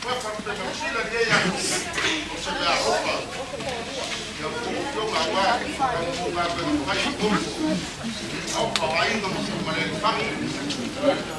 Põe a foto da minha mochila ali e a roupa. Você vê a roupa? Eu vou lá agora, eu vou para o mais pouco. Ao ainda, você vai olhar de fato. Então.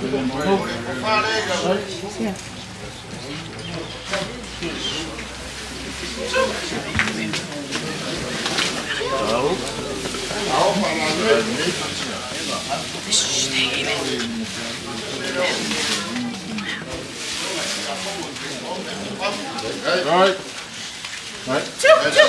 All right. Đấy. Chúc, chúc,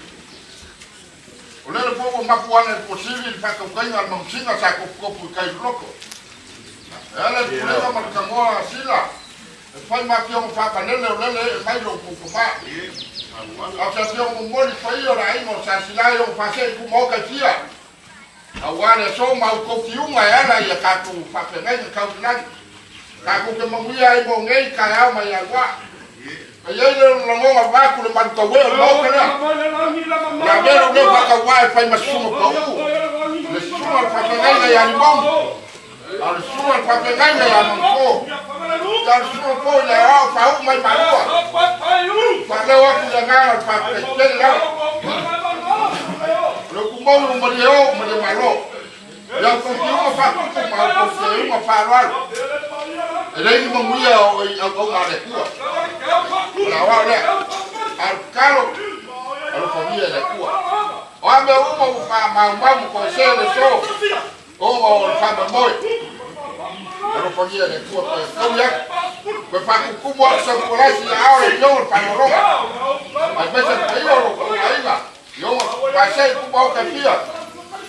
O lele po o mapu ana e posibili faka ukai al mamsinga sa kopu kai loko. Ele po lele mal kamoa sila. E fai ma pio fa panele o lele e mai lo po fa. Au sa pio mo mori fai ora ai mo sa sila yo fa se ku mo ka tia. Au ana so mau kopi unga e ana ia ka tu fa pe ngai ka unani. Ka ku ke mo ia ai mo ngai ka au mai agua. Ayai le longo ma va ku le man ka we lo kana. Ya be lo ne va ka wa fa ma sumo ka u. Le sumo fa ka ngai na ya ni bom. Al sumo fa ka ngai na ya ni ko. Ya sumo ko le ra fa u mai ma lo. Fa le wa ku le ngai fa pe te la. Lo ku mo lo mo le o mo le ma lo. Eu confio uma faculdade, eu confio uma parola. Ele não morria ao congar de cua. Para lá, né? Ao calo, ao família de cua. Olha, meu uma, uma, uma, uma, um conselho só. Ou ao fama moi. Ao família de cua, para então, né? Vai fazer com como a sua polícia, a hora de ouro, para o roubo. Mas vai ser para o roubo, aí lá. Eu passei com o balcão aqui, ó.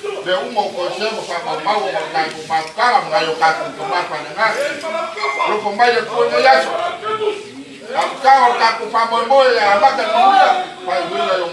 de un mocosemo sa mamau o kai ku makala mengayo kaku ke mata dengar lu pemaya kuenya yaso aku kau kaku pamoi moi ya abaka nuya pai wila yo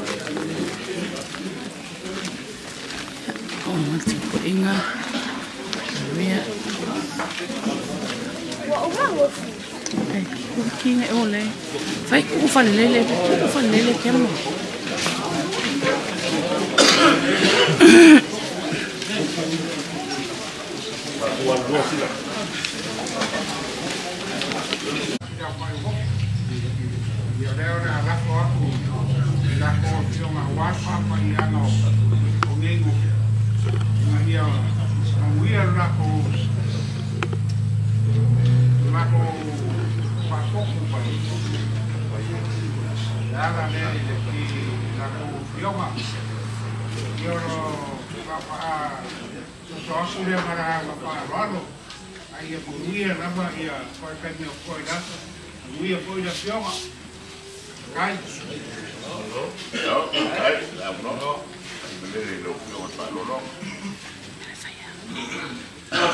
look. Ah, kalisu. Oh, mati ko inga. Mia. Ai, ku kinga e ole. Fai ku fa lele, ku fa lele ke mo. Yo leo na lako aku. Lako sio India, and we are knuckles, knuckle pasoku pa ito. Dala na ito ki knuckle fioma. Para papa raro. Ay ila. Fioma. No, no, no, no, no. Lo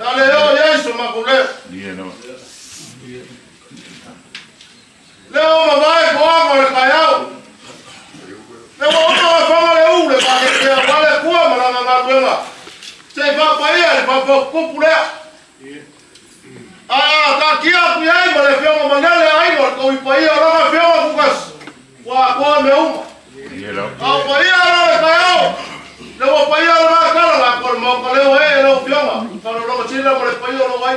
Dale dos, Jason, maculé. Diez, no. Leo, mamá, es el. Leo, mamá, fama de para que se la mamá. Se va para allá, le va por cúpula. Ah, ah, está aquí, ah, aquí, ahí, me le fiamo mañana, pues. ah, allá, ahora me me. Diez, no. Ah, para allá, ahora me. Leo pa ia ro ma kala la ko mo ko leo e lo fio ma. Ka lo ma chila mo le pa ia ro wai.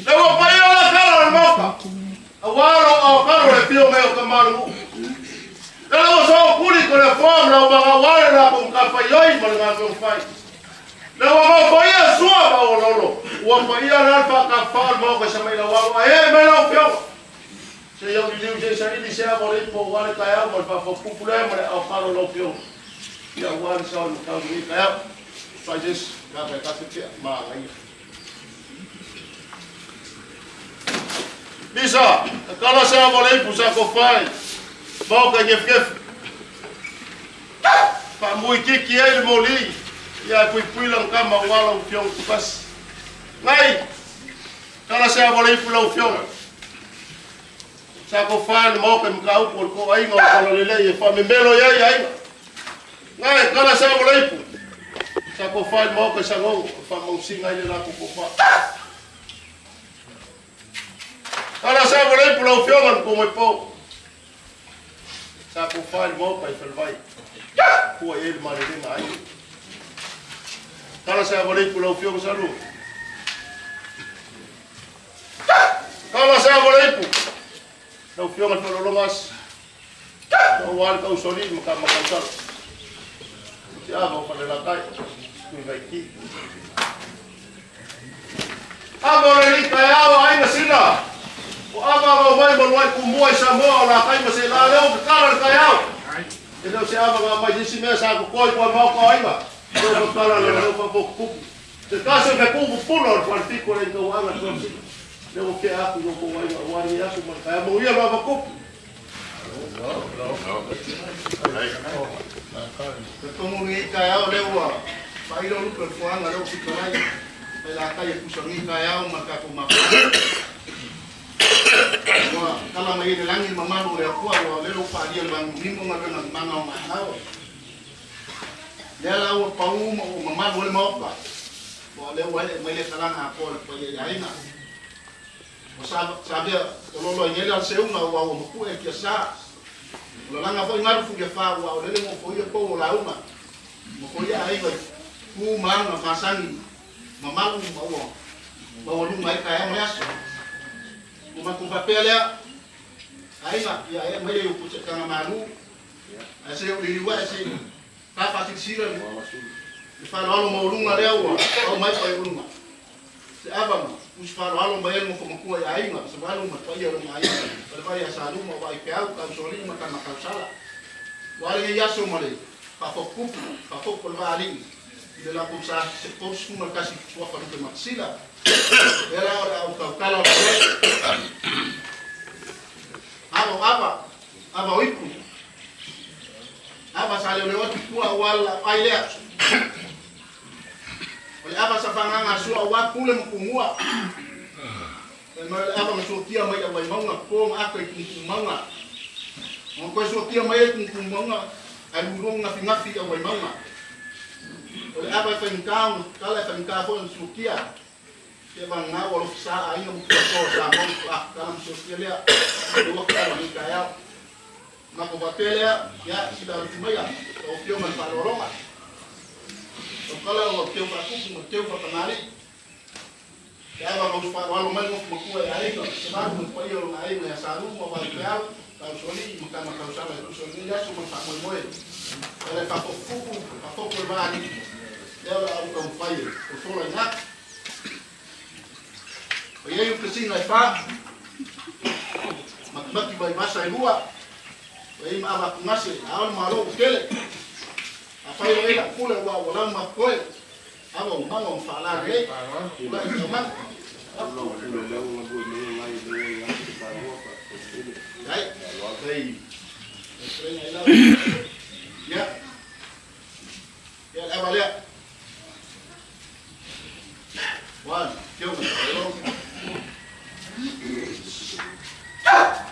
Leo pa ia ro kala le mo ka. Awaro au karo le pio meo ka maru. Kala o so kuri ko le fom na ba wale na ko ka fa yoi mo na ko fai. Na wa mo fa ia sua ba o lolo. Wa fa ia na fa ka fa mo ko mai la wa e me na pio. Se yo di di se ni se mo le po wale ka ya mo fa fa popule mo au karo lo pio. Ya wa sa mo ka ni ka ya. So I just ka ka ka te ma ngai Bisa, kala sa mo le pusa ko fai. Mau ka ngef ngef. Pa mui kiki ai mo li. Ya pui pui lang ka ma wala u fiong pas. Ngai. Kala sa mo le pula u fiong. Sa ko fai mo ka mkau ko ko ai ngo ko lê le e fa me melo ya Na Nā e kala sa waleipu. Sa ko whai mauka sa ngau, whamausinga i lako ko wha. Kala sa waleipu lau whiongan ko mai pō. Sa ko whai mauka i whelwai. Kua e ele mare ringa ai. Kala sa waleipu lau whiongan sa na Kala sa waleipu. Lau whiongan whalolongas. Kau wāle kau soli, makam makam salo. Ti ava pa le lakai. Kui vai ki. Ava le ni kai awa ai na sila. O ava ga mai mo wai ku mo sa mo la kai ma se la leo ka kala kai awa. E deu se ava ga mai disi me sa ku koi ku mo ko ai ma. Deu ka kala le leo pa po ku. Se caso que ku pulo al partico le ko anga ko sila. Leo ke aku ko wa wari aku ma mo ba ku. Ketemu ni kaya lewa. Pai lo lu perfuang ada ukirai. Pai lata ya kusongi kaya maka aku makan. Wah, kalau mai de langit mamalu ya ku awa le lu pa dia bang nimbo ngakan nang mangau mahau. Dia lau pau mau mamalu le mau pa. Wah le wale mai le kalang aku le pa ya yaina. Sabe, sabe, o lolo nyela seu ngau wa o ku e kia sa. ulamaga foʻi galufugia fāua o lele mofoia pou o lauma. Mofoia aiga ku maga fasagi mamalu maua maualuga ai kaema le aso o makufapea lea aiga ia e mai ai o pusetaga malu ase o liliua ase tafaasilisila le faloalo mauluga lea ua au mai pai uluga se ava ma? usi faloaloga ia mafamakua iaiga savalu matuaia loga aiga palevai asaluma o vaipeau kausoli ma tamakausala ualegei aso ma le fafokupu fafoku o leva alii i le lakou sa seposfuna kasi suafa lupe matasila e la o le au kaukala o ava ava ava oipu ava sa leoleo atu kua ua ala ai lea ora o kaukala o Aba aba aba wiku. Aba sale le watu kuwa wala ailea. Ole aba sa fanganga sua wa kule mkumua. Ele aba msokia mai. Mo ko sokia mai ikumanga. Alurunga fingafi aba maunga. Ole aba fengkau kala fengkau ko sokia ke bang na wala sa ay yung ko sa mo ah kalam sosialya do ka ni kaya na ko batelya ya sida tumaya o kyo man paloroma o kala mau teu para cuco o teu para canari ela vamos para o aluno com uma coisa aí não chamar um pai ou aí né saru uma valpeal tal soli muita uma causa mas o soli. Já suma para o moe ela para o cuco para o cuco vai ali ela é um pai afai wai la pula wa wala ma koe amo mamo fala re la jaman Ya. Ya, apa lihat? One, two, three. Ah!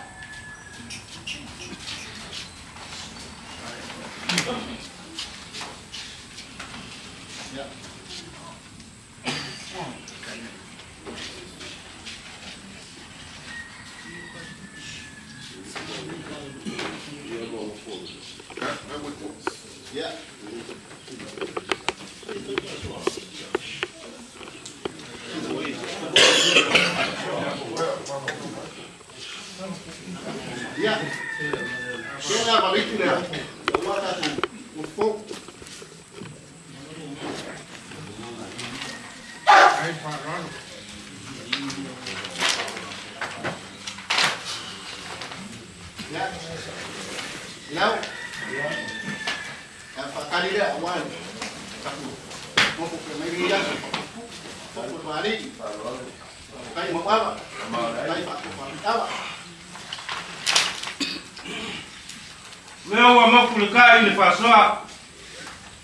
Yeah? No? Have a candidate one. Maybe that's Kayo magwawa. Kayo magwawa. Leo wa makulika ile fasoa.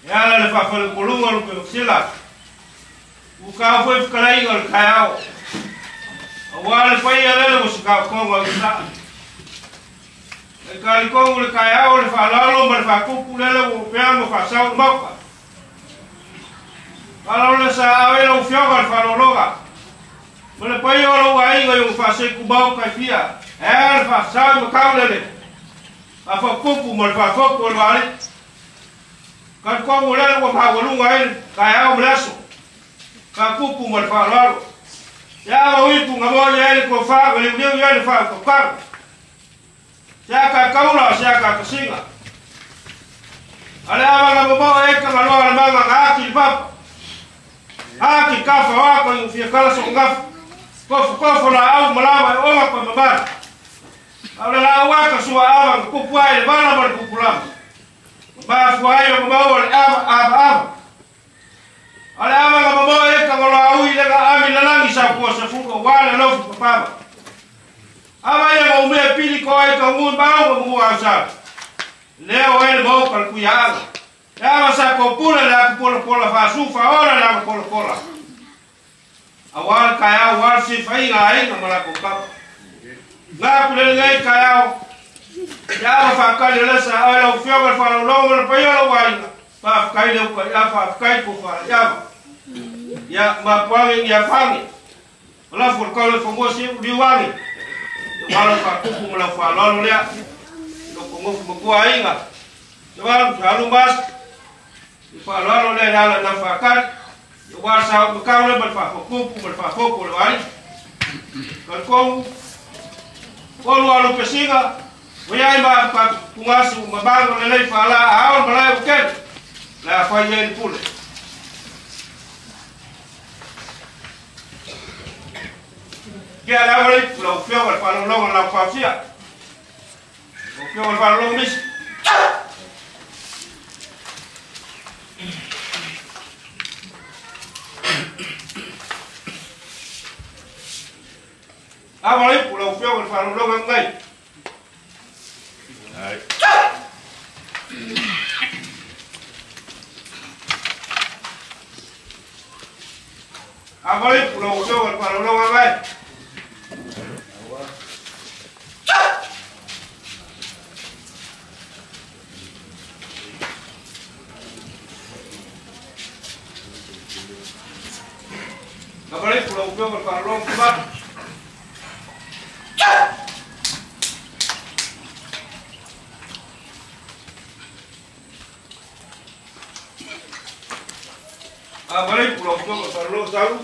Yala le fafale kulunga lupe sila. Ukafwe fikalai gal kayao. Awale pa yala le musika kongo sa. e kaliko le kaia o le whalalo ma le whakupu lele o pea mo whasau mauka. Sa awe lau fioga le whalologa. Ma le pai o lau ainga yung whasei kumau kai fia. E le whasau ma kaulele. A whakupu ma le whakupu le wale. Kaliko mo lele wa mhawalunga ele kaia o mleso. Kakupu ma. Ya wa wipu ngamoja ele ko whaa, wale uneu ya le whaa ko. syakakkawula syakakkasinga ale avanga boboa ekkangalwala mavanga akili papa. Aki kafa wako yufiekala songafu kofu kofu la au malama onga kwa mabara ale la waka suwa avanga kupwaile bana bali kupulama mabafu ayo mabawa le ava ava ava. Ale avanga boboa ekkangalwa uilega ami lalangi sakuosa fuko wala lofu papama ama ia maumea pili koe tongu bau ma mua sa leo ele mo pal ku yala sa ko pula la ku pola fa su ora la ku pola awal kaya awal si fai ngai na mala ko ka la ngai kaya ya fa ka le la sa ala u fiaba fa lo lo pa yo lo wai pa ka le ku ya fa ka ku fa ya ya ma pa ya fa ni la fur ka le fongo si liwangi wala fa mula fa lolu le lo ko ngof mo gua inga jawal dalu bas fa lolu le dala na fa kan jawal sa ko ka le bal fa kuku bal fa kuku lo ari kan pesinga Wayai ma pa kungasu mabango le le fa la aon bala uken la fa yen pule kia la wala lo fio wal pa lo la pa fia lo fio wal pa lo mis a wala lo fio wal pa lo à ngai ai Agora, o jogo, para o jogo, vai. Aparece por la bufeo del farolón cubano. Aparece por la bufeo del farolón cubano.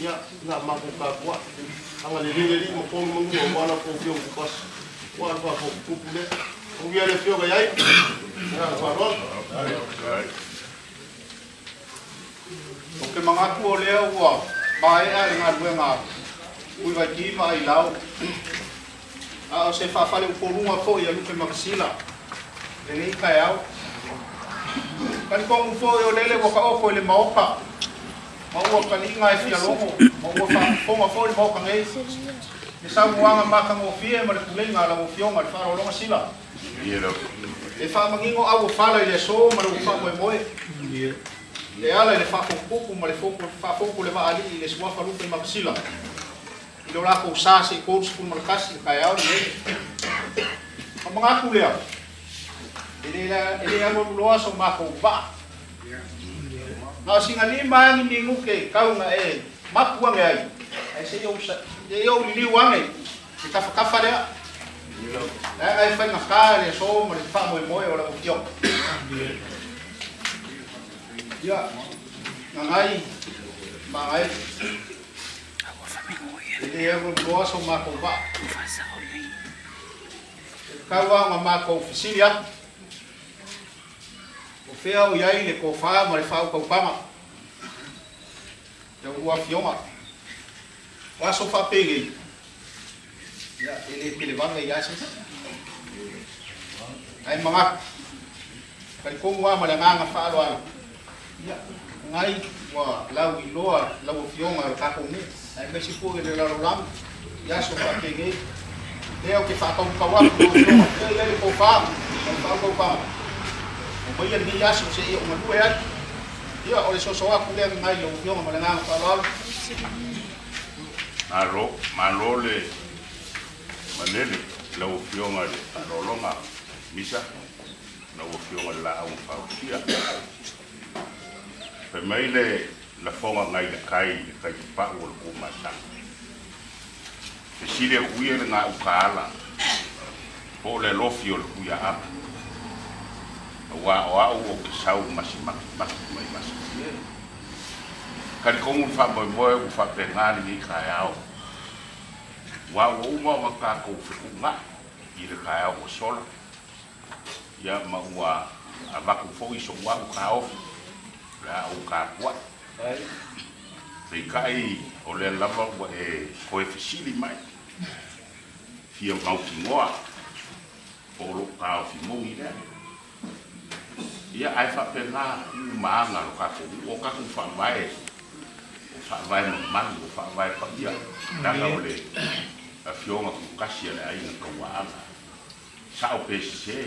ia na mako ka kwa anga le le le mo pong mo mo wana ko fio ku pas. Kwa pa ko ku ku le. Ku ia le fio ga yai na kwa ro o ke manga ku o le o wa mai a nga ru nga ku va ki mai lau. A o se fa fa le ko ru ko ia lu ke maxila le ni ka yao Kan kong fo yo lele wo ka opo le maopa. ma ua kaliga e fialogo ma ua faafofoga foi le maokagei le sauaga makagofie ma le pulega a lagofioga le Ik heb een paar aua fala i le aso ma lau faamoemoe le ala i le faafopupu ma le faafopu le vaalii i le Ik heb een paar lo lakou sa seʻikou sukulu ma le kasi le kaeao lelei ma magaku lea e lē alualuloa so makou vaa na singa ni maangi ni nguke kaunga e mapua nge ai. Ai se yo sa, ye yau li wange, ni kafa kafa lea. Ai ngai fai ngakare, soma, mo pamo e moe, ora ukiok. Ia, ngangai, maangai. Ia yau loa so mako ba. Kau wa ngamako fisiri atu. fea o iai le kofā ma le faaupaupaga taulua fioga o aso faapegei ia e lē pelevaga iā se ae magaku kalikogu a ma le agaga faaaloaga ia gai ua lau iloa lau afioga e kakogu ae maisi pua i le lalolaga ia so faapegei lea o ke faakaukau aku ia le kofā ma le faakaupaga Oye, el día se. Yo ahora eso a yo yo me la palabra. Maro, malole. Manele, la ufión al. Misa. La ufión al la un pausia. Pemaile la fonga ngai le kai, kai pa ul kumasa. Pesile huir na ukala. Pole apa. Wa o au o ke sau masi maki maki mai masi. Kari kongu fa mo mo u fa pe ngani ni kai au. Wa o uma wa ka ko fe nga i le kai au o sola. Ya ma wa a ba ku fo i so wa u ka o. La u ka kwa. Te kai, o le lava wa e ko e fisili mai. Fia mau ki ngoa. O lo ka o fi mo i le ia ai faapena maagalo kakou o kakou faavae o faavae mamalu o faavae paia taga o le afioga kukasi a le aiga kauaaga sao pesisē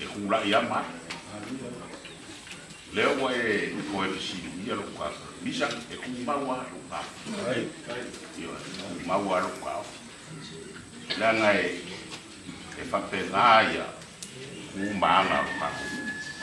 e kula'i ama ai lea ua e koe fesinuia lou kakou misa e kumaua lou kakou ia kumaua lou kakou leaga e e faapena ia kumaaga lou kakou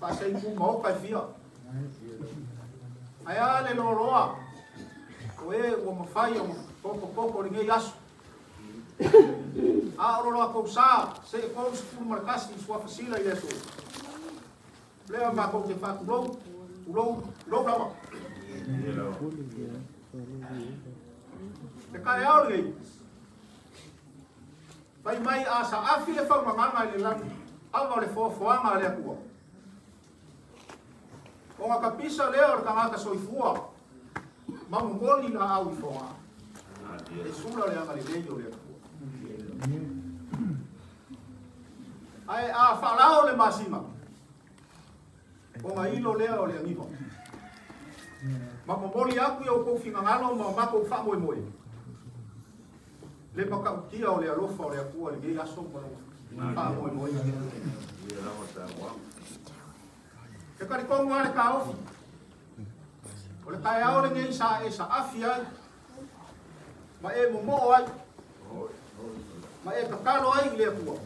pasai mu mau pa fia ai ale lo roa o e o mo fai o a sa se ko su markas ni sua fasila yesu le ma ko te le Pai mai a sa le whau mamanga i le langi, awa le fōwhanga le akua o nga kapisa lea o le tangata soifua ma momoli la au i foga e sula le agalelei o le atua ae a fa'alao le masima o ga ilo lea o le agiva ma momoli aku ia oukou figagalo ma makou fa'amoemoe le makautia o le alofa o le akua legei aso ma fa'amoemoe wha kari kongu ale ka ofi. O le kai aore ngei sa e sa afi ai. Ma e mo mo ai. Ma e kakalo ai le kua.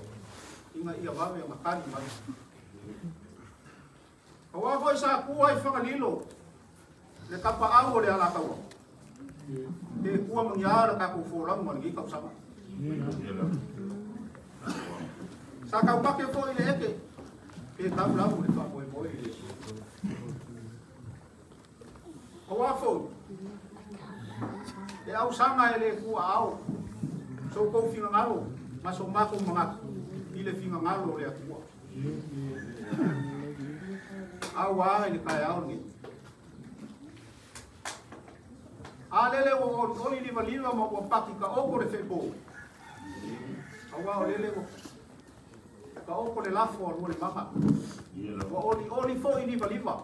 Inga ia wawe ma makani mai. Kawa ko sa kua i whakalilo. Le kapa au o le ala kawa. Te mangi ara ka ku fōrang man gi kau sama. Sa kau pake fo i le eke. Le wha moe moe i le. Kawa fo. e au sanga ele ku au so ko finga ngalo ma so ma ko mga ile finga ngalo le ku au wa au ni alele wo o o ili va liva mo o paki ka o ko ka oko le lafo a ruole maka. Wa oli oli fo i liwa liwa.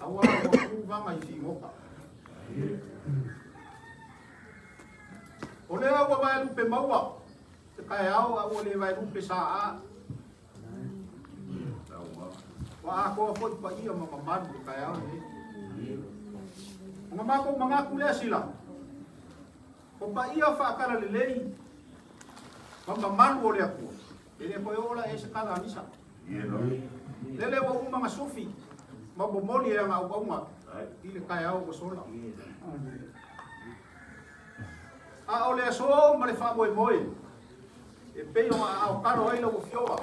A wala wa ku vanga i si ngoka. O le awa wae lupe maua, te kai au a ole wae lupe sa a. Wa a koa fo i pa ia mama mamadu te kai au ne. Ngamako mga kulea sila. Kompa ia fa akara lelei. kwamba maluo leapu elekoeola e sekala anisa lele wauma masufi mabomoli e agaugauga i le kaeao kosola a o le aso ma le faamoemoe e pei oga aokalo ai lau fioa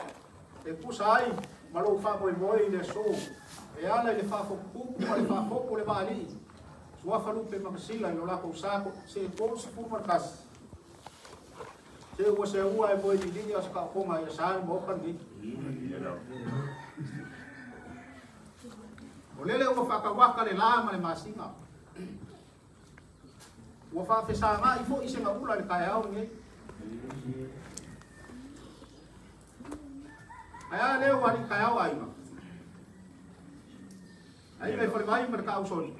e pusa ai ma lou faamoemoe i le aso e ala i le faafokukuku ma le faafopu o le vaalii suafa lupe makasila i lo lakou sa se tolu sefulu ma kasi se o se ua e moe ni ni as ka ko ma ya sa mo kan ni o lele o fa ka waka le la ma le masinga Ua whawhesa ngā i fo i se ngā ula le kai au nge. Ai a leo wani kai au ai ma. Ai mai whare mai mara ka au soni.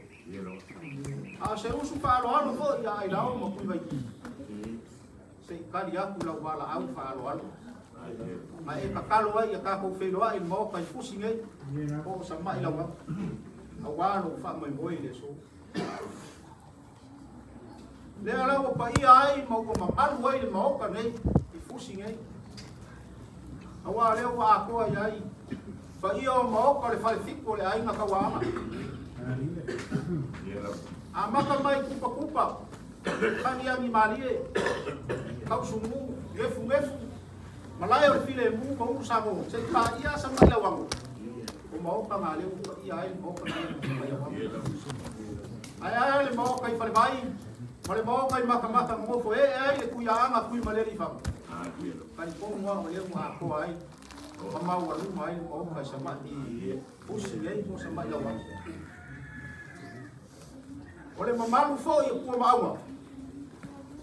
A se usu whaalo alo fo i a ai lau ma kui vai ki. Se kari aku lau wala au whaalo alo. Ma e ka kalo ai ka kou whelo ai mo kai fusi ngai. O sa mai lau au. Walo wha mai moi le so. le ala o pa ia ai ma ko ma malu ai le maoka nei i fusi nei awa le o a ko ai ai pa ia o maoka le fale fiko le ai na ka wa a maka mai kupa kupa Kania mimalie. Kau sumu, yefu yefu. Malaya file mu ko usamo. Se pa ia sa mala wangu. O mau ka ngale u ia ai mo ka ngale wangu. Ai ai le mau kai fale mai. Male mau kai maka maka mo fo e eh, ai eh, le kuya anga kui male ri fam. Ah, kan ko mo o le mo a ko ai. O mau wa lu mai mo ka sa ma i. Usi le mo sa ma ia wangu. Ole mamalu fo i ko mau.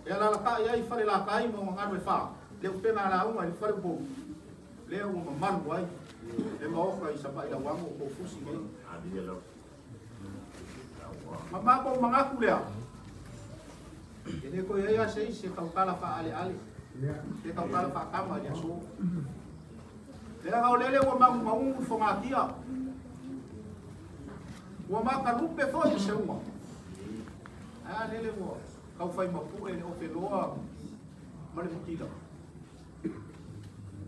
Wa. E la la ka ia i fare la kai mo nga no fa. Le u pena la uma i fare bo. Le o mama lu ai. Le mo ka i sa ma ya wa mo ko pusi le. Mama ko manga ku le. Jadi ko ya sei se kau kala fa ale ale. Se kau kala fa kama ya so. Lera kau lele wa mang mang fo ngatia. Wa ma ka lupe fo i se uma. Ah lele wa câu phai mà phụ em ôm phiền lúa kau fai mapu e o wheloa male quả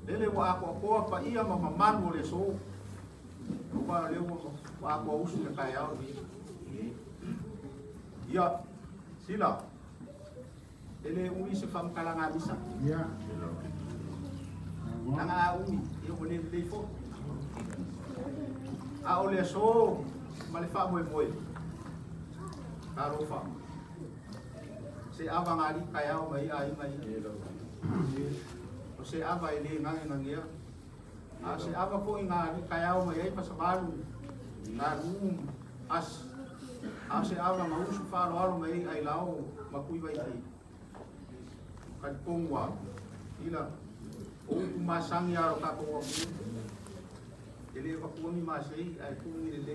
Lele wa ako akoa pa ia ma mamanu o le so. Kwa leo wa ako usu le kai au ni. Ia, sila. Lele umi se fam kalanga bisa. Ia. Nanga umi, ia o le leifo. A o le so, male fa mồi mồi, Taro fa moe. Se ava nga li kaya o mai ai mai o se ava ele nga nga ngia a se ava ko nga li kaya o mai ai pasabalu na rum as a se ava ma usu fa lo alo mai ai lao makui vai ai kan pongwa ila o masangi aro ka ko ele va ko mi masei ai ku mi le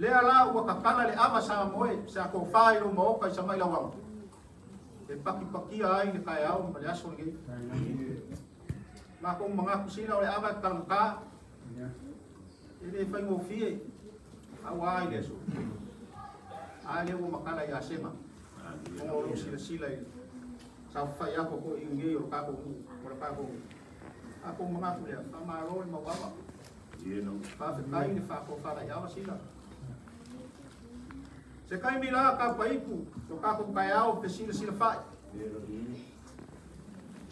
le ala ua kakala le ava sa moe se fai lo mo kai sa mai la lauau e paki ai ni kai au ma le aso legei makou magaku sila o le ava e talamaka fai mo fie aua ai le so ae le ua makala ya sema. Oga lo sila sila i fai ako ko iugei o lo ma o le kakou no. magaku fai famālo le mauava faafetai le faakofalaiava sila. Se kai mi la ka pa ipu to ka ko kai au pe sila sila fa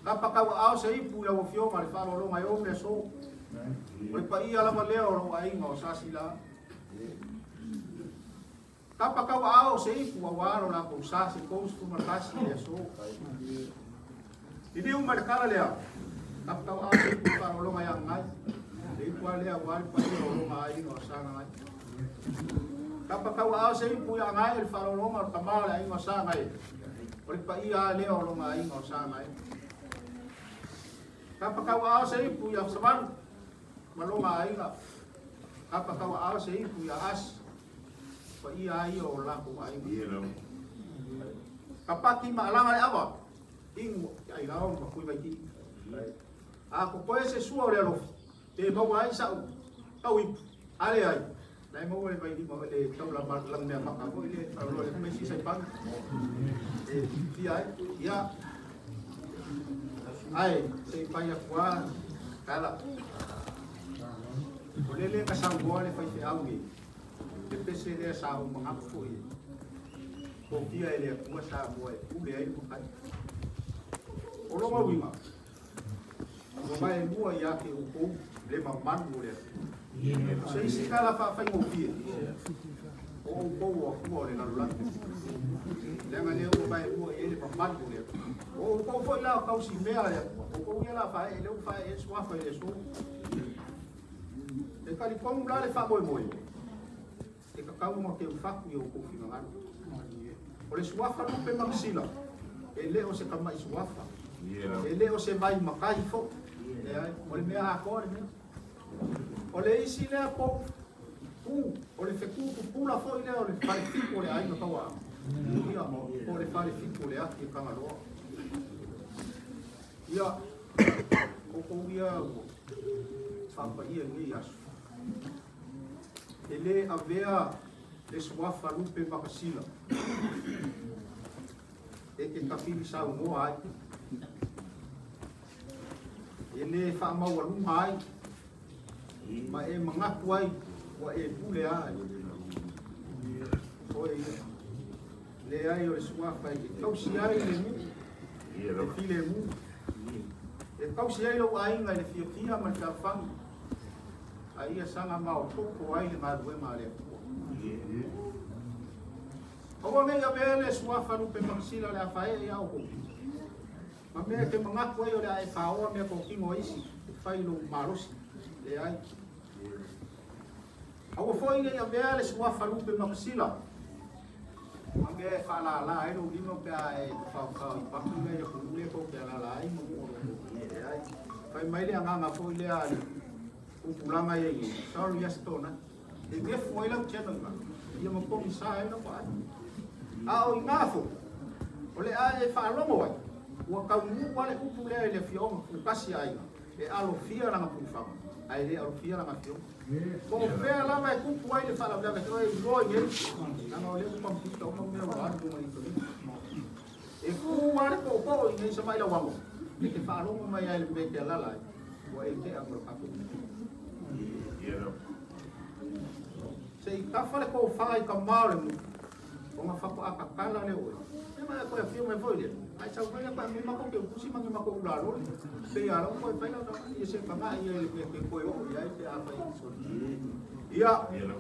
ka pa ka au se ipu wo fio ma le fa lo lo mai o me so o pa ia la ma le o lo ai ngo sa sila Kapa kau ao se ipu wa waro la ko sa se ko su ma kasi le so. Ini um mar kala le. Kapa kau ao se ipu pa lo ma yang ngai. Ipu le wa pa lo ma ai no sa ngai. Kapa kau a se pu ya ngai el farolo mar kamala ingo sa ngai. Ori pa ia le o lo ngai ingo sa ngai. Kapa kau a se pu ya sabar malo ngai la. Kapa kau a se pu ya as. Pa ia i o la ku ngai. Ia lo. Kapa ki ma langa le aba. Ingo ai la o ma ku vai ki. A ko poe se suo le lo. Te mau ai sa. Kau ai ale ai. Nai mau le bai mau le tau la mar lang mea. E i. Σε είσαι καλά θα φαγγοπία. Ο πόβο μόρε να ρουλάνε. Λέμε λέει ο πάει μου είναι παπάκι μου. Ο si λά ο πόβο O Ο πόβο λά φάει λέω φάει έτσι μου αφάει έτσι μου. Ε καλή πόβο λά λέ φαγόη μου. Ε κακάου μου και ουφάκου ο κόφι μαγάνου. O le suafa no pe mamsila. E leo se kama i suafa. E leo se vai makai fo. E o le mea akore mea. O le isi le po pu o le feku pu pula fo i le o le fare fiku o le ai no kawa ia o le fare fiku o le ati e kanga loa ia o ko ia o whapa ia ngi asu. E le avea le suafa lupe makasila. E ke kapili sa ungoa ai. E le whaamaua lunga ai ma e mangapu ai wa e pule ai. O e le ai o le suafa e ke kausi ai le mu. Ia e file mu. E kausi ai lo ainga le fia fia ma te awhangi a ia sanga ma o toko ai le marue ma le kua Awa me ya vele suafa lupe mangsila le afae ya o Ma me ke mangaku ai o le whaoa me ko kingo isi e whailo marosi. le ai Awa foi le ya vele suafa lupe mangsila Ma me e whala la ai lo lino pe a e whao whao i paku me kuru le ko pe la la ai mo mo le ai Whai mai le anganga foi le a upulanga ye ye sorry yes tona e me foi la cheno ma ia mo ko sa ai no pa a o ingafo o le a e fa longo ai ua kau mu wale upu lea i le fionga ku kasi ai e alo fia langa pu fama ai le alo fia langa fionga ko fea lava e kupu ai le fala bla ka toi roi nge nanga o le ku pam puta o mo me wa anu mai to e ku wale ko ko i nei sa mai la wango le ke fa longo mai ai le me ke lala ua e te amro no. se i ka fale ko fa i ka maole mu o ma fa ko aka kala le o e ma ko e fio me foi le ai sa ko pa mi ma ko ke kusi ma ma ko ula ro se ya ro ko fa na i se ka ma i le ke ko o ya i te a fa i so ia Ia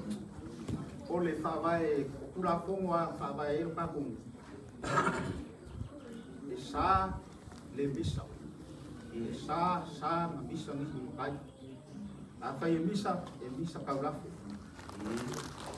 o le fa vai a fa vai e pa kum e sa le misa e sa sa ma misa ni ku kai a fa e misa e misa ka ula ai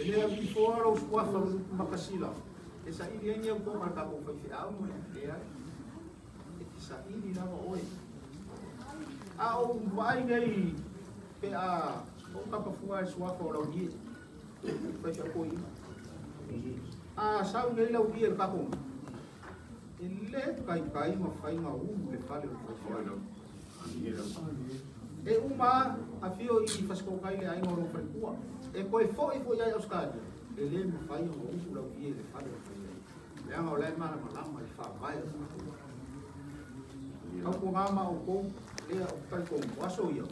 Ele a mi fōra o suafa o makasila. e sa ili ai ko ma ka ko fa fi au mo e ai e ki sa ili na o e a o vai nei pe a o ka pa fuai sua ko lo ni fa fa ko i a sa u nei lo ni ka ko ele kai kai ma fai ma u le fale o fa fa e uma a fio i fasko kai le ai ngoro fa kua E koe foi i fo iai Australia. E le ma fai o upu lau i de le fale o fai iai. Le anga o lai mara malama i wha mai o kutu. Kau ko ngā o kou, lea o kai kou mwaso ia.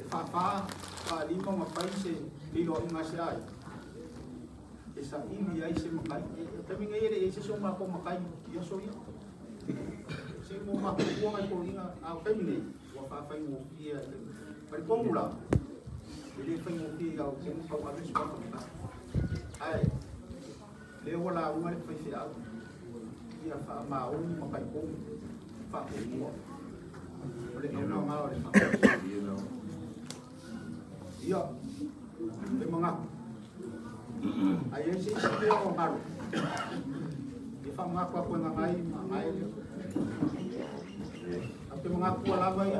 E wha wha, wha lima ma fai se lilo i ngā se ai. E sa iwi ai se makai. E taminga ere e se so mā kou makai i aso ia. Se mō mā kou kuanga kou inga au kaimine. Wa wha whai ngō kia. Pari kou mula. Pari ele foi no que ao tempo para uma vez para comer ai levo lá uma vez foi tirado e a fa ma um uma pai com fa o mo ele não não mal ele não e ó tem manga aí esse é o meu maru e fa manga com a mãe mãe ele até manga com a lava aí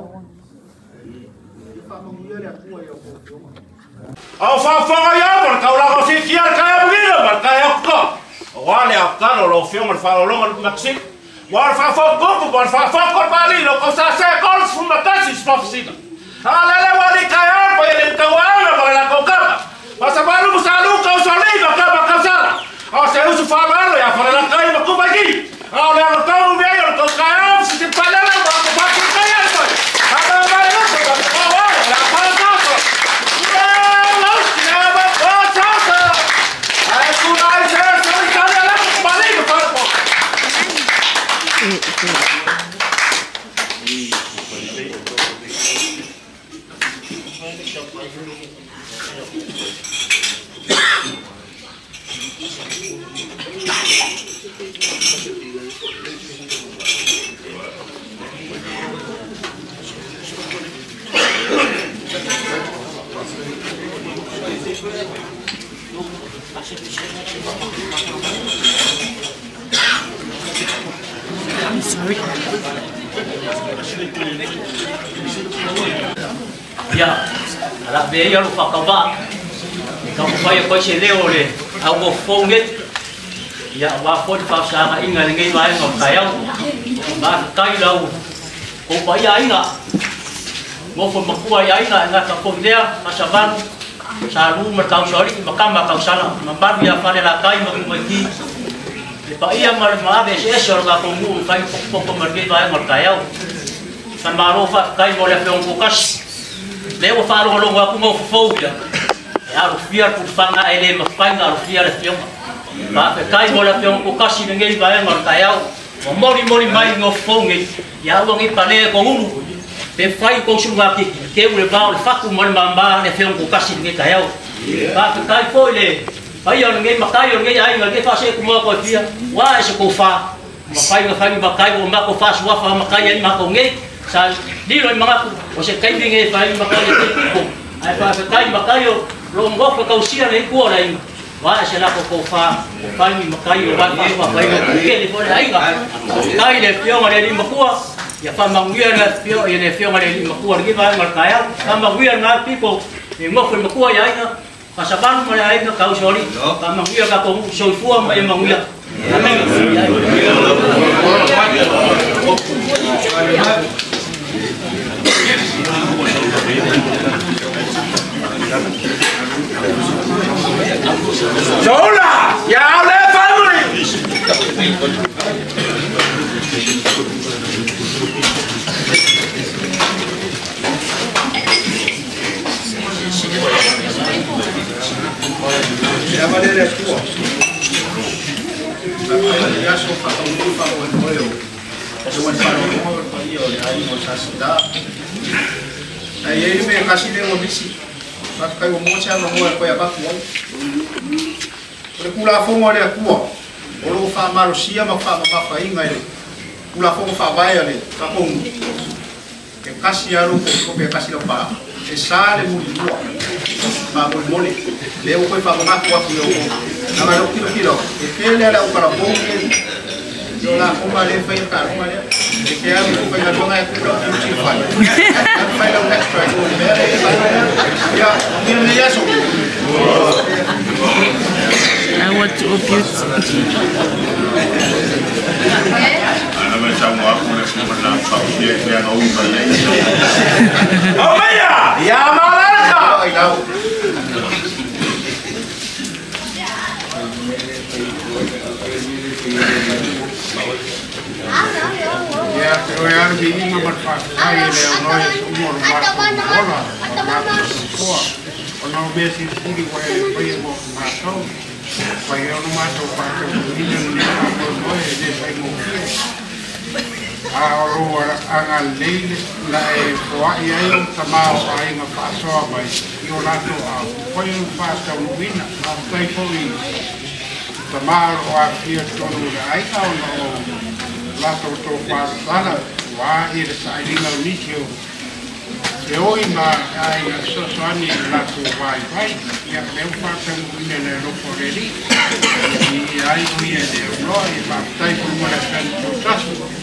Ο Θεός σου φαμάρει, αφορά να κάνει με κούπα εκεί. Ο Λέα ya ala be ya lu fa ka ba ka fa ya ko she leo le au go fo nge ya wa fo fa sa ma inga nge wa ngo ka ya ba kai lau ko ba ya inga mo fo ma ku ya inga nga ka ko dia ma sa ban sa ru ma ka so ri ma ka ma ka sa la ma ba ya fa le la kai ma fe un kas. Leo faro lo wa kuma fofia. Ya ro fia ku fanga ele ma fanga ro fia le fioma. Ba pe kai mo la fioma ku kasi ngai ba ngor kayau. Mo mori mori mai ngo fonge. Ya lo ngi pale ko ulu. Pe fai ko sunga ki ke ule ba le faku mo mamba le fioma ku kasi ngai kayau. Ba pe kai fo le. pai yon ngai makai yon ngai ai ngai fa se kuma ko tia wa se ko fa makai ngai fa ngai makai ko ma ko fa suwa fa makai ai ma ko ngai sa di lo mga ko se kai ngai cái ngai makai ko ai fa fa kai makai yo lo ngo fa ko sia nei ko rai wa se la ko ko fa ko fa ngai makai yo wa fa fa kai ko ke ni ko ai ngai kai le pio ngai ni makua ya fa mangia na pio ya ne pio ngai ni makua ngai fa ngai kai ka mangia na pipo ni mo ko makua ya ai và sao ban mà lại nó cầu đi? và mà bây giờ các ông soi phua mà em mong được amen Zola, y'all left family. La manera actúa. La con el pueblo. Yo el paro mismo del país, ahí nos ha citado. Ahí me casi bici. No mueve el con la forma de. O luego fa marosía, ma fa ahí, la forma fa vaya, Que casi ya lo casi lo. E sale mu tua. Ma mo mo le. Le ko fa ma ko ku yo. na ga kilo kilo e pele ala ukara po yo la kuma le fa ta kuma le e ke am ko ga tonga e ko ti fa fa la extra ko le ya ni me ya so I want to abuse. yekwe na uyi mai ai Omeya ya malaka ina Ya, pero ya vi ni mamá para ahí le no es un normal. Hola. Ona ubesi siri kwa hiyo kwa macho. Kwa hiyo macho kwa hiyo ni ndio ni kwa hiyo je sai mo. aurua aga leile na e foa'i ai o tamao ai ga fa'asoa mai i o latou aupai ona fa'ataunuina tai fo'i tamā lo'o afia tonu le aiga ona o latou tou palatala uā i le ta'ailiga o nisi o e oi ma ai na so tani la to sosoani i latou waivai ia leu fa'ataunuina le lofo leli i ai o ia le auloa i fa'apatai poluma le tani tutasu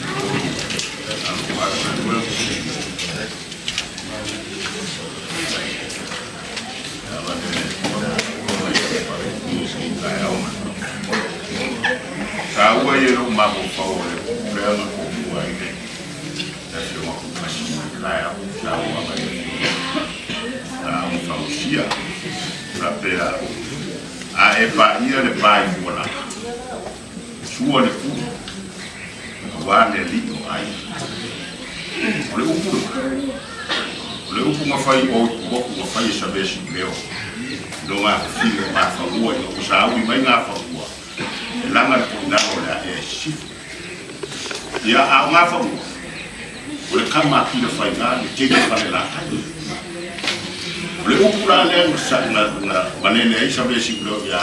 ko kasi ka ya ka ua ma ye. Na o fa o sia. Na pe a a e pa ia le pa i wala. Sua le ku. Wa le li o ai. O le upu. O le upu ma fai o ko ko fai sa be si leo. Do ma fi ma fa ua i ko sa ui mai nga fa ua langa le puna o la e sifu. Ia a ngā whau. O le kama ki le whai ngā, le kei whale la tai. O le upu la le ang sa na na manene ai sa vesi lo ia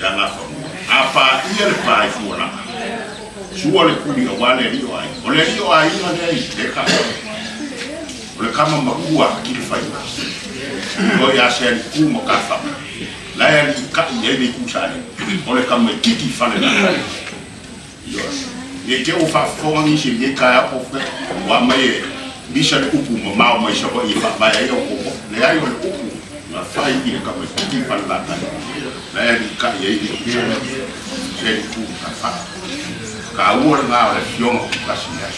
ia fa whau. A pa ia le pa ai fuana. Sua le kuri o wale rio ai. O le rio ai ina le ai le kama. O le kama makua ki le whai ngā. O ya se ali kuma ka kafa La ya ni ka ye ni ku sa ni. O le kam ki ki fa. Yo. Ye ke o fa fo ni se ye ka ya o. Wa ma ye bi sa le upu ma ma ma sa ko fa ba ya yo ko. Le ya yo le upu. Ma fa i le kam ki ki fa la ya ni ka ye ni ku sa ni. Se ni ku ka. Ka le nga le fiong ka si ya.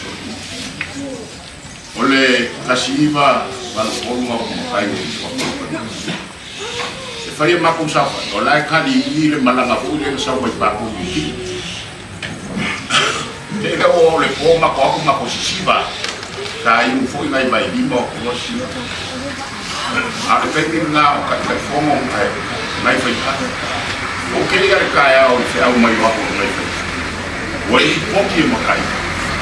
O kasiiva kasiva wa o ma ko ka ye fai ma ko sa o lai ka di ni le malanga fu le sa wa ba ko ni te le o le po ma ko ma ko si siva ka i fu mai mai di mo ko si a na ka te fo mai fai ka o ke le ka. Ya o se mai wa ko mai fai o i po ki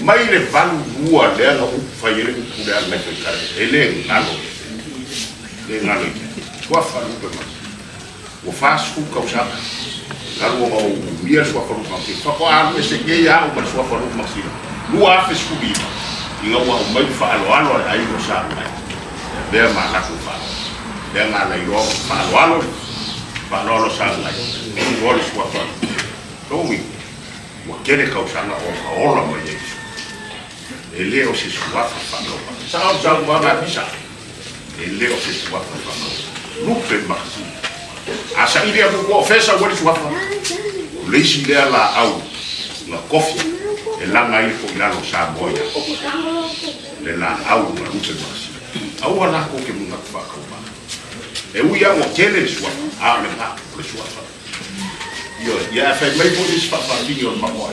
ni mai le valu rua le ala u fai le upu le ala mai fai e le ngalo. Le ngalo. Tua faru pe ma. O fas ku ka usa. Garu o mia sua faru ma. Ki fa ko a me se ke ya o ma sua faru ma si. Lu a fe sku bi. Inga wa o mai fa alo alo ai o sa mai. Be ma la ku fa. Be ma la yo fa alo alo. Fa alo alo sa mai. O le sua wa kere ka usa na o ka ola ma ye e le o se sua fa fa no sa o sa wa ma bisa e le o se sua fa fa no lupe masi asa ile ko ko fesa wali tu hafa leisi le ala au na kofi e langa i ko ilalo sa boia le la au ma lupe au ala ko ke munga fa ka ba e u ya mo tele swa a me pa le swa fa yo ya fa mai bo dis fa fa di yo ma mo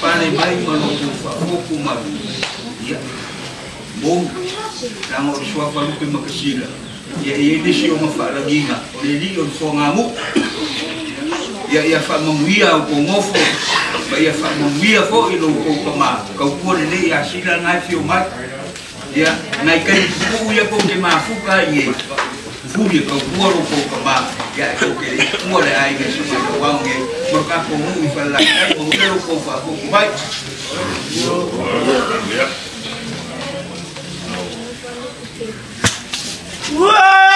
pale mai manokufa huku mavi ya bom tango swa palu ke makasila ya ini si o mafala ginga o le li o fongamu ya ya fa mamuia o ngofo ba ia whaamamia fo i lo kou kama kau kua lelei a sila ngai fio mai ia ngai kai kuku ia cái te mafuka i e kuku gì? Kau kua lo kou kama ia e kou ke le kua le ai ngai sumai kau au ngai mo ka kou mu i whala kai kou ke lo kou whaakuku mai Whoa!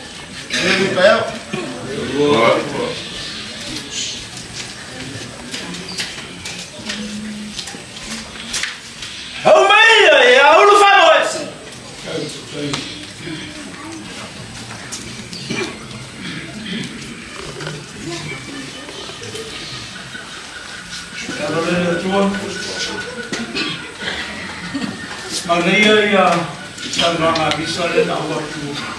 Ele pega. Boa, boa. Almeida, é Maria ja, ich Sandra Mabissa, ela é a.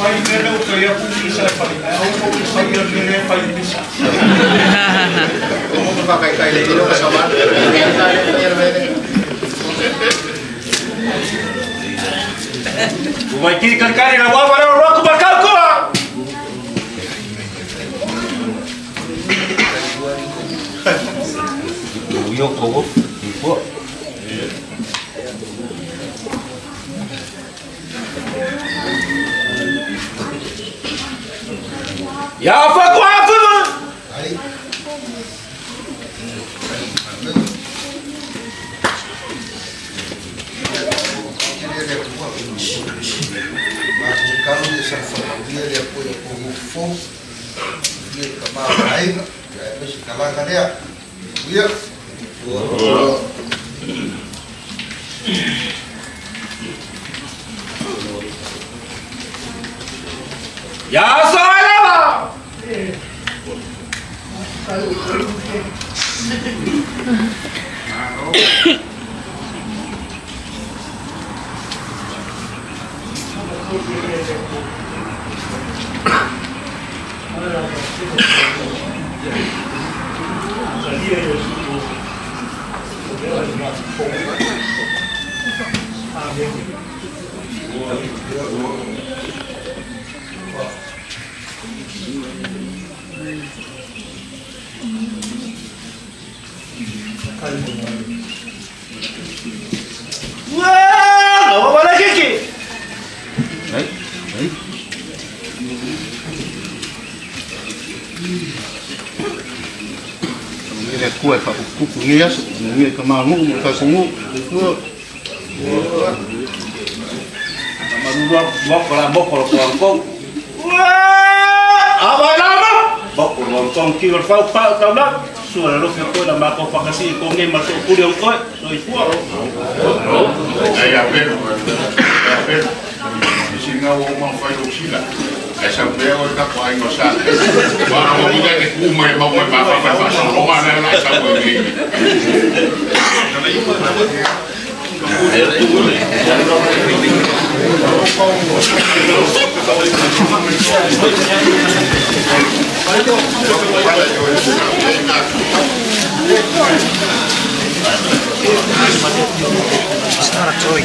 wa ia te ia mo wa le Ai ia te au ia au ko sa mo e sa ti ai lo perempuan foi lo bonito da pai eu papel os maco pam cara pai dele o que pai eu vou publicar ele pai Como que le dilo kasama? Vai kan kari na wa para ro ku bakal ko. Yo ko ko. Ya fa ko afu. Kalau dia sama dia dia punya pengufung dia kemana lain dia mesti kalahkan dia. Dia Ya salah. Elias, ele que maluco, ele tá sumu, itu. Sama dulu bok kalau bok kalau kelongkong. Apa nama? Bok kelongkong kira kau kau tahu tak? Suara lu kau dah makan kau ni masuk kuliah kau, kau ikut. Ayah pun, ayah pun. Di sini awak mahu fayusilah. I fu Ai a pena, a pena. Si nga o ma fai o sila. E sa pea o ka pai no sa. Wa o mo ga ke ku mai ma wa ba ba ba ba so o Stara trój.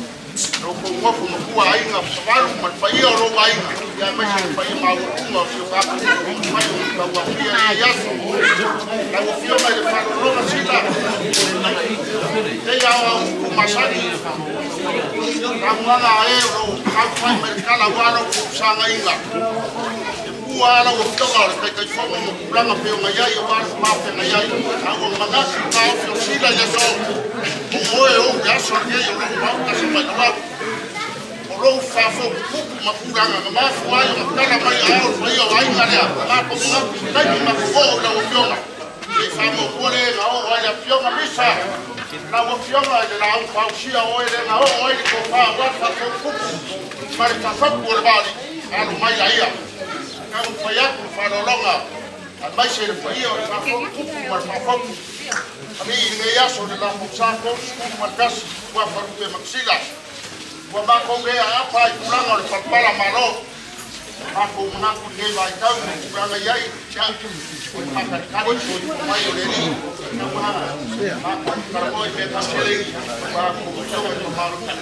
lo ko wa ko ku ai nga sawal ma fai ro mai ya ma shi fai ma wo ku ma fi wa ku ma yo ka wa fi ya ya so ta wo fi ma de fa ro ma si la te ya wa ku ma sa ni ta wa na e ro ka fa me ka la wa ro ku sa nga inga ua ala ua hitaga o le kaikaifoga ma kulaga peoga iai o ale mafena iai aua magasi kaofi o sila ia so ou oe ou e aso aliai o lou mautasa mailuau o lou fafokupupu ma kulaga ga mafuai o matala mai aolo ma ia o aiga lea mapomagapi taimi ma o i laua fioga ei famaupua le gaoo ai afioga misa. Laua fioga i le lau fausia oe le gaoo ai le kofa ua fafokupu ma le fafaku o le vali alo mai aia kau payak un falolonga. At mai se pa ia o mafon kup mar mafon. Ani so de la muksa ko kup mar kas wa faru maksila. Wa ma konge a pa i kulanga o papala malo. ako mana ko ne ba ka ko ka ga yai cha ki ko ka ka ka ko ko ba yo le ni na ma ma ko ka ko ne ta se le ba ko ko ko ko ma ro ka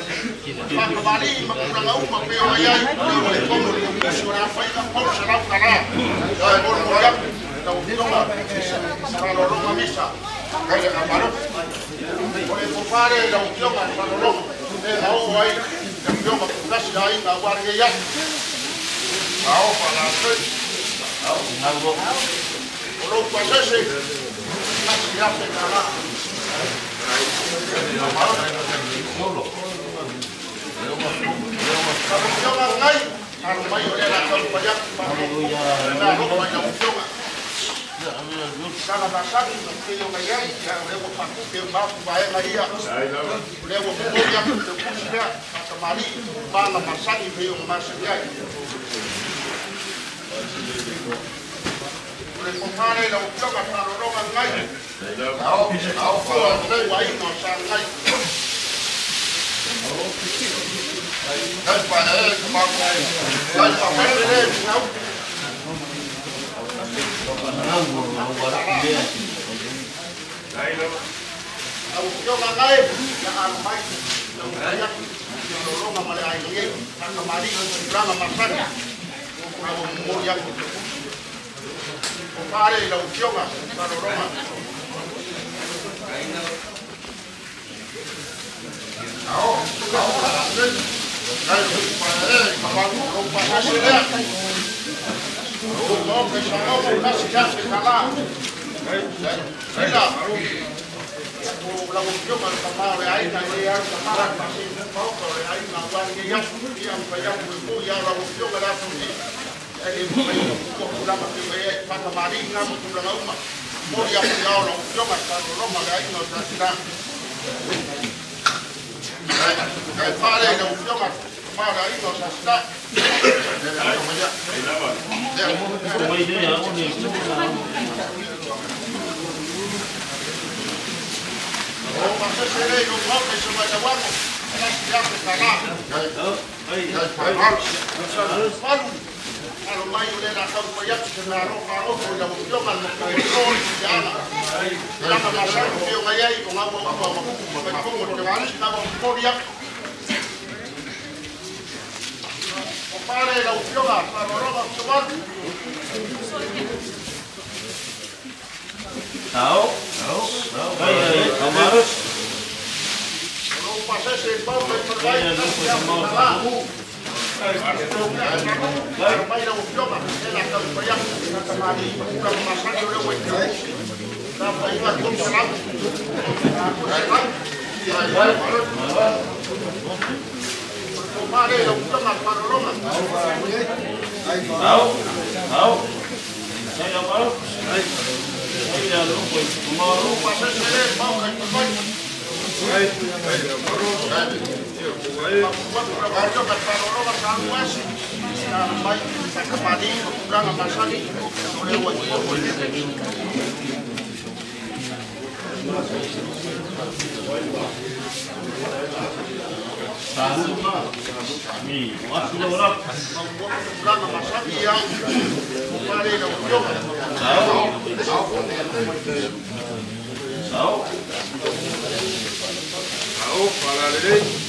ki ma ko ba ni ma ko ra ngau ma pe o yai ko le komo mo ni ko so ra fa ka ko so ra ka ra ya ko ro ya ta u ni ka maro Koe ko le ko pare da u ki o ma sa o ai ko ma ko ka ai ma ba ge ya Bravo para la Bravo. Bravo. Bravo. Bravo. Hallelujah. Ule kumare la utoka tanoroga ngai. Ao ao kwa ngai wai no sangai. Ai pa eh kuma ko. Ai pa pa le na. Nango na wala ngai. Ngai lo. Au utoka ngai ya al mai. Ngai. Tanoroga male ai ngai. Tanamari ranga masana. Au mo yang Compadre, la unción hace, para broma. Ahora, ahora, paku ke ba ku ba ngai ya. Lewo ku ya ku te ku sia, kata mari ba na masani ke yo masani ai. Ule kompare la utoka tano roga ngai. Au au kwa ngai wa ino sa ngai. Ngai pa eh kuma ko. Pa eh yo ngai na al mai. Ya yo lo ngai. Ka mari ra nga masani. Au mo ya o pare la ukioma para Roma. Ao, ao, Dai para a los mayos le da un collazo que me arroja a otro y la opción la la con agua agua agua me pongo porque van la la más? ¿Tao más? ¿Tao más? ¿Tao más? ¿Tao más? ¿Tao más? ¿Tao más? ¿Tao más? ¿Tao más? ¿Tao más? ¿Tao más? ¿Tao más? ¿Tao más? ¿Tao más? meidän on jollakin elättäytyä jatkumaan niin uudemman sanjouden oikeuden. Tämä on hyvä kumpana. Mä teillä uudemman paron oman. Hau, hau. Ei ole palo. Ei ole lupa. Mä oon lupa sen edelleen. Mä oon kaikki kaikki. Ei ole palo. Μαριό Καρπαρόλο, Μαρκαρουάση, στα Καπανή, που κάνα μασάλι, το λέω εκεί. Sao? Sao? Para la derecha.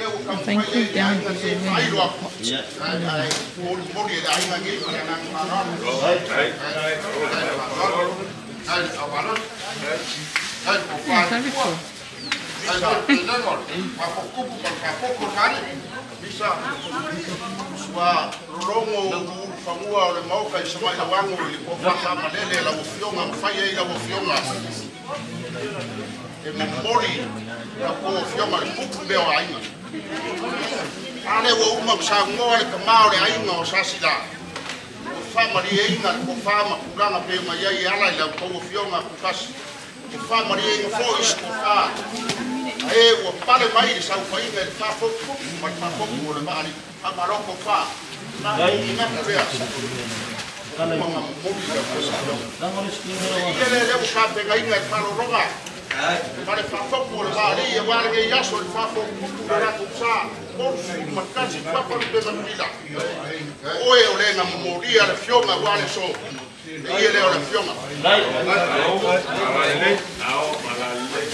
Thank you down here. Yeah. Ane wo uma ku sango ale ka maore ai no sasila. Ku fama ri ai na ku fama ku pe ma yai ala le ku ku ko ku kas. Ku fama ri ai no fo is ku fa. Ae wo pale mai ri sau fai ngai fa fo ku ku ma fa fo ku le mari. Ha ma ro ku fa. Na ai na ku ya. Kana ku mo ku ya ku sa. Na ngoris ki ngoro. Ye le le ku ka pe ngai ngai fa ro ro ga. Vale fa fa por vale e vale que ya sol fa fa por la cosa. Por su macas y fa por de o vida. Oye, ole na moría la fioma vale so. Y el ole fioma. Vale. Vale. Ao para la ley.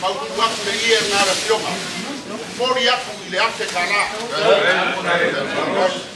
Mau tu aku beri yang ngara fioma. Mori aku ili ake kara. Mori aku ili ake kara.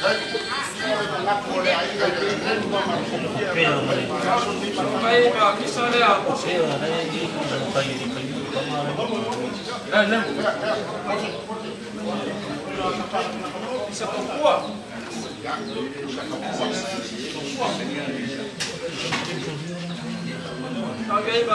kaya sa kabat. Kagay ba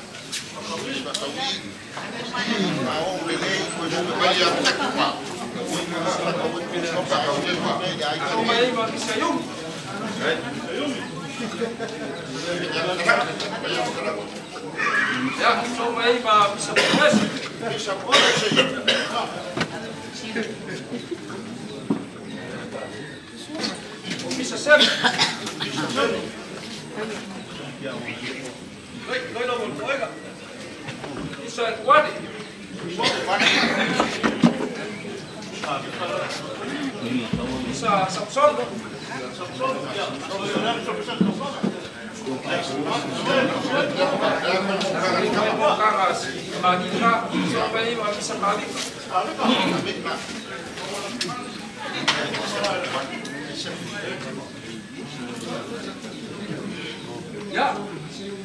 Ja, zo mee, maar Noi, noi lo vogliamo. Oiga. Cioè, guardi. Sa, sa absorbo. Sa absorbo. Devo vedere ciò che c'è il Ma di là sono veniva a messa male. Yeah.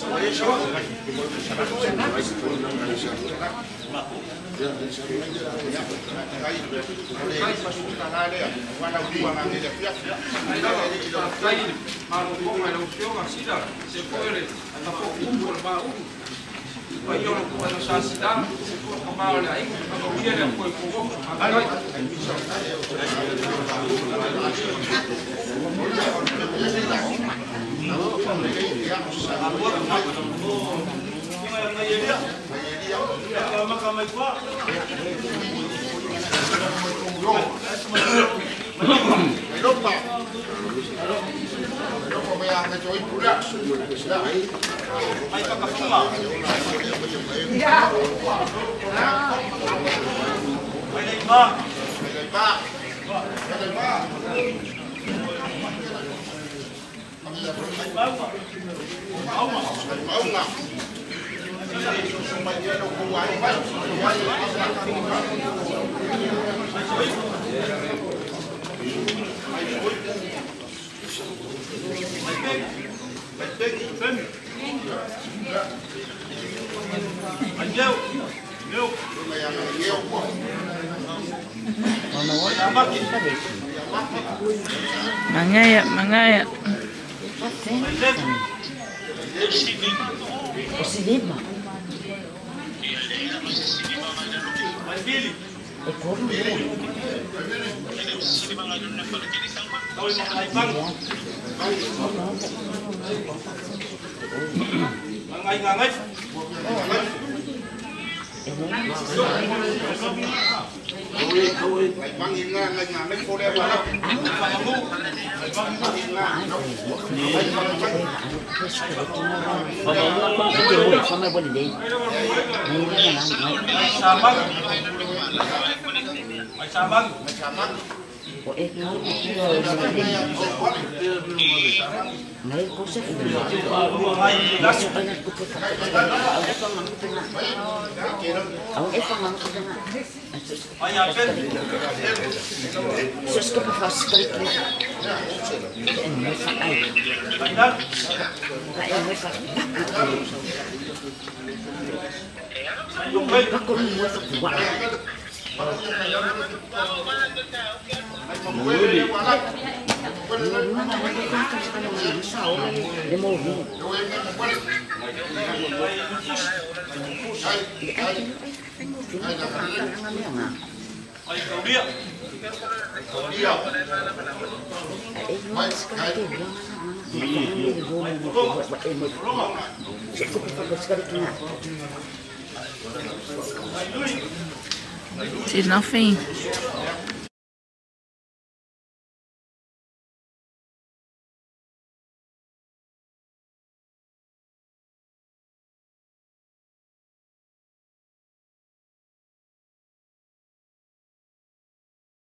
ay lang siyo, sila, si Poere, at ako kumpul ba Wa i olo kua na sa sila. Ka maa Vai, vai, vai. Vai, vai. Mà ngay ạ, mà ngay ạ. O cinema. E Thôi, thôi, lại băng hình là ngành là mấy cô đeo vào lắm. Phải ngu. Lại băng hình là nóng. Lại băng băng. Bà bà bà bà cái kiểu hồi xong rồi bà đi. Ngủ cái này là nóng. Mày xà băng. Mày xà băng. Mày xà băng. Så skal vi først strikke. Hva kommer mot å Ai kau dia. Did nothing.